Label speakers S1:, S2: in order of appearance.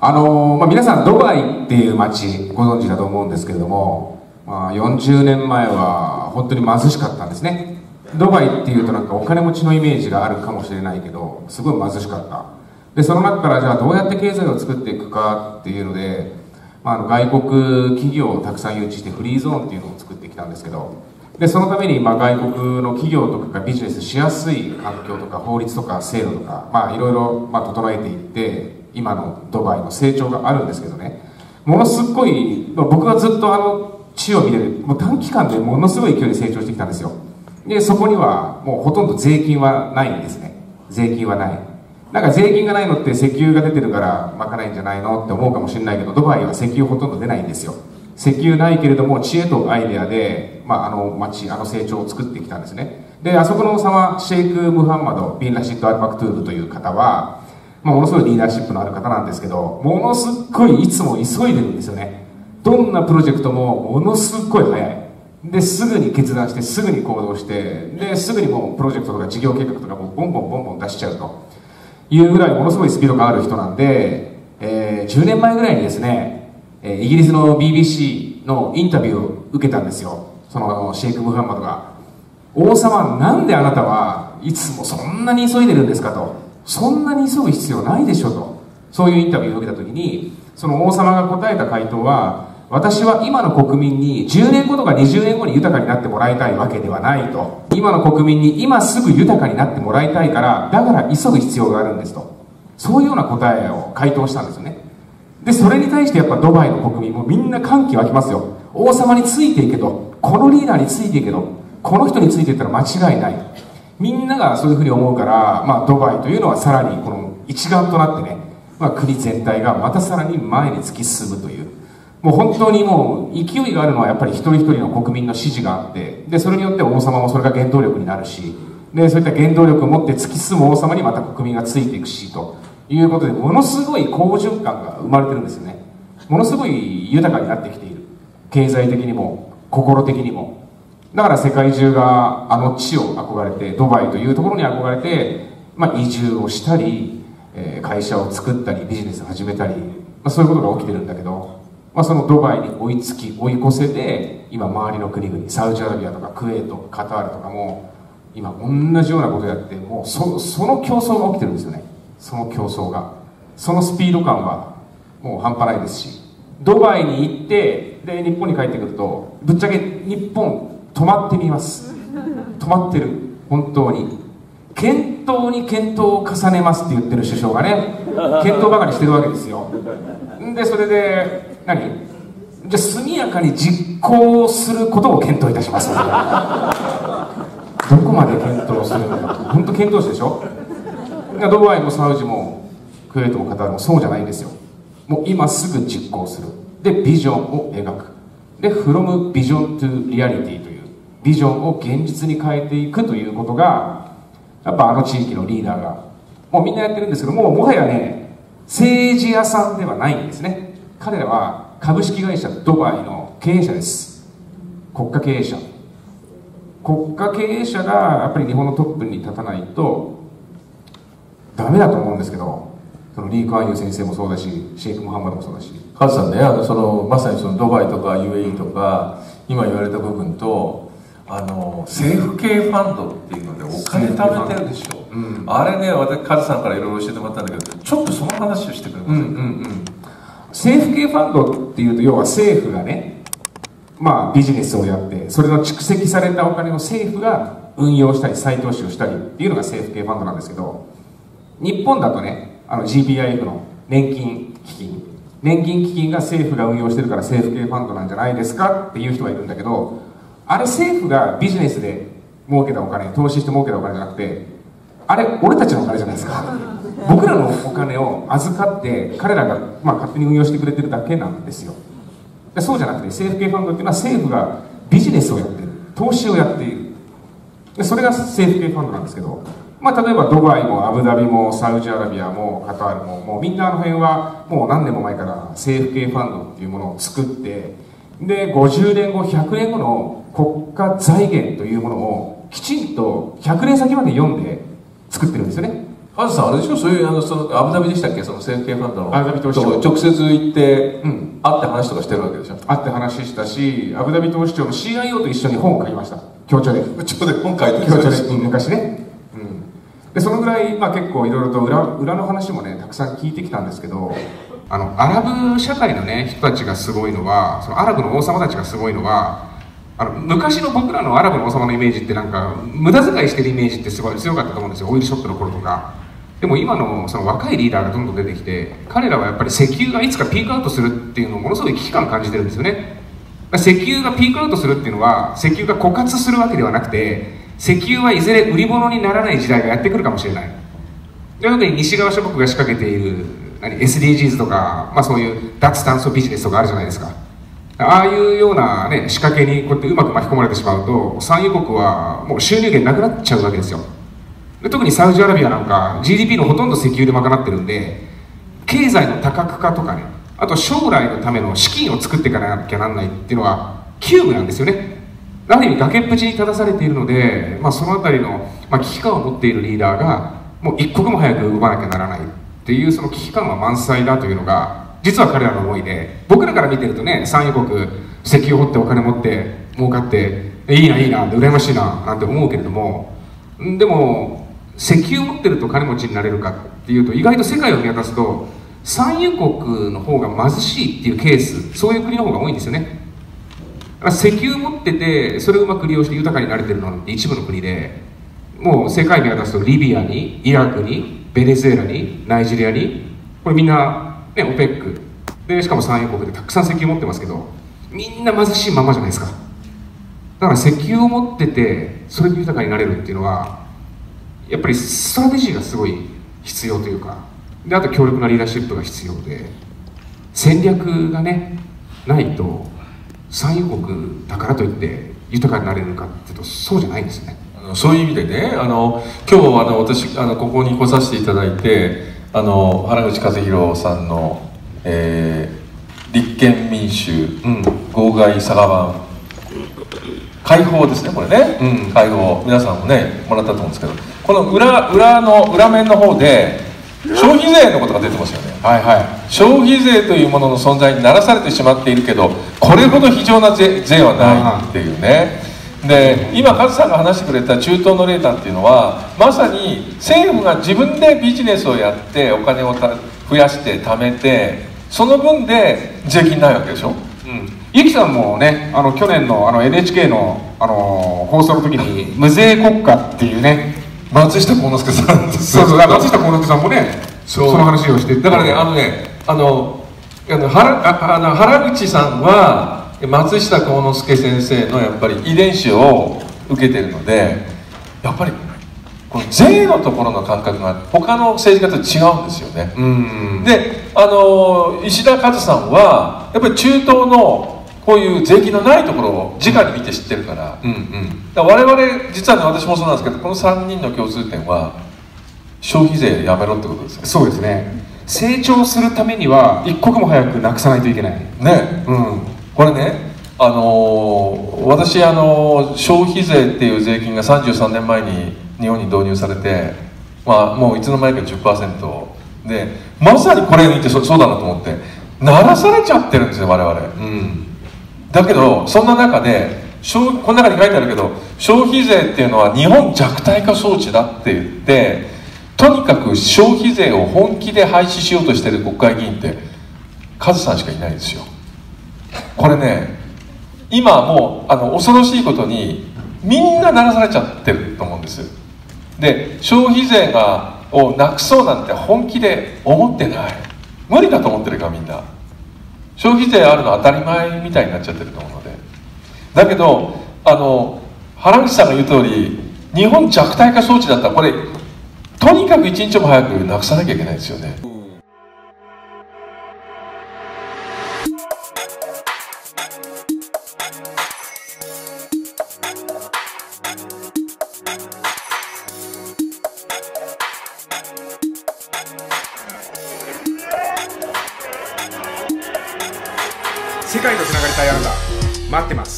S1: あのまあ、皆さんドバイっていう街ご存知だと思うんですけれども、まあ、40年前は本当に貧しかったんですね。ドバイっていうとなんかお金持ちのイメージがあるかもしれないけどすごい貧しかった。でその中からじゃあどうやって経済を作っていくかっていうので、まあ、あの外国企業をたくさん誘致してフリーゾーンっていうのを作ってきたんですけどでそのためにまあ外国の企業とかがビジネスしやすい環境とか法律とか制度とかまあいろいろま整えていって今のドバイの成長があるんですけどね。ものすごい、まあ、僕はずっとあの地を見てるもう短期間でものすごい勢いで成長してきたんですよ。でそこにはもうほとんど税金はないんですね。税金はない。なんか税金がないのって石油が出てるからまかないんじゃないのって思うかもしれないけどドバイは石油ほとんど出ないんですよ。石油ないけれども知恵とアイデアで、まあ、あの町あの成長を作ってきたんですね。であそこの王様シェイク・ムハンマド・ビン・ラシッド・アル・マクトゥーブという方は、ものすごいリーダーシップのある方なんですけどものすっごいいつも急いでるんですよね。どんなプロジェクトもものすっごい早い。ですぐに決断してすぐに行動してですぐにもうプロジェクトとか事業計画とかもボンボンボンボン出しちゃうと。いうぐらいものすごいスピードがある人なんで、えー、10年前ぐらいにですね、えイギリスの BBC のインタビューを受けたんですよ。そのシェイク・ムハンマドが王様なんであなたはいつもそんなに急いでるんですかと。そんなに急ぐ必要ないでしょと。そういうインタビューを受けた時にその王様が答えた回答は私は今の国民に10年後とか20年後に豊かになってもらいたいわけではないと。今の国民に今すぐ豊かになってもらいたいからだから急ぐ必要があるんですと。そういうような答えを回答したんですよね。でそれに対してやっぱドバイの国民もみんな歓喜湧きますよ。王様についていけと。このリーダーについていけと。この人についていったら間違いない。みんながそういうふうに思うから、まあ、ドバイというのはさらにこの一丸となってね、まあ、国全体がまたさらに前に突き進むという。もう本当にもう勢いがあるのはやっぱり一人一人の国民の支持があってでそれによって王様もそれが原動力になるしでそういった原動力を持って突き進む王様にまた国民がついていくしということでものすごい好循環が生まれてるんですよね。ものすごい豊かになってきている。経済的にも心的にも。だから世界中があの地を憧れてドバイというところに憧れて、まあ、移住をしたり、えー会社を作ったりビジネスを始めたり、まあ、そういうことが起きてるんだけど、まあ、そのドバイに追いつき追い越せて今周りの国々サウジアラビアとかクウェートカタールとかも今同じようなことやってもうそその競争が起きてるんですよね。その競争が。そのスピード感はもう半端ないですし。ドバイに行ってで日本に帰ってくるとぶっちゃけ日本止まってみます。止まってる。本当に。検討に検討を重ねますって言ってる首相がね 検討ばかりしてるわけですよ。でそれで何？じゃあ速やかに実行することを検討いたします。どこまで検討するのか。本当検討しでしょ？ドバイもサウジもクウェートもカタールもそうじゃないんですよ。もう今すぐ実行する。でビジョンを描く。で from vision to reality というビジョンを現実に変えていくということがやっぱあの地域のリーダーがもうみんなやってるんですけどももはやね政治屋さんではないんですね。彼らは株式会社ドバイの経営者です。国家経営者。国家経営者がやっぱり日本のトップに立たないとダメだと思うんですけどそのリー・クアンユー先生もそうだしシェイク・モハンマドもそうだし。
S2: カズさんねあのそのまさにそのドバイとか UAE とか今言われた部分とあの政府系ファンドっていうのでお金貯めてるでしょ、
S1: うん。
S2: あれね私カズさんからいろいろ教えてもらったんだけどちょっとその話をしてくれませんか、
S1: うんうんうん政府系ファンドっていうと要は政府がねまあビジネスをやってそれの蓄積されたお金を政府が運用したり再投資をしたりっていうのが政府系ファンドなんですけど日本だとねあの GPIF の年金基金。年金基金が政府が運用してるから政府系ファンドなんじゃないですかっていう人がいるんだけどあれ政府がビジネスで儲けたお金投資して儲けたお金じゃなくてあれ俺たちのお金じゃないですか。僕らのお金を預かって彼らが、まあ、勝手に運用してくれてるだけなんですよ。でそうじゃなくて政府系ファンドっていうのは政府がビジネスをやっている。投資をやっている。でそれが政府系ファンドなんですけど、まあ、例えばドバイもアブダビもサウジアラビアもカタールももうみんなあの辺はもう何年も前から政府系ファンドっていうものを作ってで50年後100年後の国家財源というものをきちんと100年先まで読んで作ってるんですよね。
S2: カズさんあれでしょ？そういうあのそのアブダビでしたっけ？その政府系ファンドの。
S1: アブダビ投資庁。
S2: 直接行って、
S1: うん。
S2: 会って話とかしてるわけでしょ？
S1: 会って話したしアブダビ投資庁の CIO と一緒に本を書きました。協調で。
S2: ちょうど今回
S1: 協調で昔ね、うん、でそのぐらい、まあ、結構いろいろと裏裏の話もねたくさん聞いてきたんですけどあのアラブ社会のね人たちがすごいのはそのアラブの王様たちがすごいのはあの昔の僕らのアラブの王様のイメージってなんか無駄遣いしてるイメージってすごい強かったと思うんですよ。オイルショックの頃とか。でも今のその若いリーダーがどんどん出てきて彼らはやっぱり石油がいつかピークアウトするっていうのをものすごい危機感感じてるんですよね。石油がピークアウトするっていうのは石油が枯渇するわけではなくて石油はいずれ売り物にならない時代がやってくるかもしれない。というわけで西側諸国が仕掛けている何 SDGs とか、まあ、そういう脱炭素ビジネスとかあるじゃないですか。ああいうような、ね、仕掛けにこうやってうまく巻き込まれてしまうと産油国はもう収入源なくなっちゃうわけですよ。で特にサウジアラビアなんか GDP のほとんど石油で賄ってるんで経済の多角化とかねあと将来のための資金を作っていかなきゃなんないっていうのは急務なんですよね。ある意味崖っぷちに立たされているので、まあ、そのあたりの、まあ、危機感を持っているリーダーがもう一刻も早く動かなきゃならないっていうその危機感は満載だというのが実は彼らの思いで僕らから見てるとね産油国石油掘ってお金持って儲かっていいないいな羨ましいななんて思うけれどもでも石油持ってると金持ちになれるかっていうと意外と世界を見渡すと産油国の方が貧しいっていうケースそういう国の方が多いんですよね。石油持っててそれをうまく利用して豊かになれてるのって一部の国でもう世界見渡すとリビアにイラクにベネズエラにナイジェリアにこれみんな、ね、オペック。でしかも産油国でたくさん石油持ってますけどみんな貧しいままじゃないですか。だから石油を持っててそれで豊かになれるっていうのはやっぱりストラテジーがすごい必要というかであと強力なリーダーシップが必要で戦略がねないと産油国だからといって豊かになれるかっていうとそうじゃないんですね。
S2: あのそういう意味でねあの今日あの私あのここに来させていただいてあの原口和弘さんの、えー立憲民主
S1: うん。
S2: 号外佐賀版。解放ですねこれね、
S1: うん。
S2: 解放。皆さんもねもらったと思うんですけど。この裏裏の裏面の方で消費税のことが出てますよね。
S1: はいはい。
S2: 消費税というものの存在にならされてしまっているけどこれほど非常な税税はないっていうねで今カズさんが話してくれた中東のレータっていうのはまさに政府が自分でビジネスをやってお金をた増やして貯めてその分で税金ないわけでしょ？
S1: うん。ゆきさんもねあの去年のあの NHK のあの放送の時に無税国家っていうね
S2: 松下幸之助さん
S1: そうそう松下幸之助さんもね
S2: そ
S1: の話をして。
S2: だからねあのねあのあの原ああの原口さんは松下幸之助先生のやっぱり遺伝子を受けてるのでやっぱりこの税のところの感覚が他の政治家と違うんですよね、
S1: うん。
S2: であの石田和さんはやっぱり中東のこういう税金のないところを直に見て知ってるから,、
S1: うんうん
S2: 我々実はね私もそうなんですけどこの3人の共通点は消費税やめろってことですよ
S1: そうですね。成長するためには一刻も早くなくさないといけない。
S2: ね。
S1: うん
S2: これねあの私あの消費税っていう税金が33年前に日本に導入されてまあもういつの間にか10%でまさにこれにってそそうだなと思って鳴らされちゃってるんですよ我々。
S1: うん。
S2: だけどそんな中で消この中に書いてあるけど消費税っていうのは日本弱体化装置だって言ってとにかく消費税を本気で廃止しようとしてる国会議員ってカズさんしかいないんですよ。これね今もうあの恐ろしいことにみんな鳴らされちゃってると思うんですで消費税がをなくそうなんて本気で思ってない。無理だと思ってるからみんな。消費税あるの当たり前みたいになっちゃってると思うので。だけどあの原口さんが言う通り日本弱体化装置だったらこれとにかく一日も早くなくさなきゃいけないですよね。
S1: 待ってます。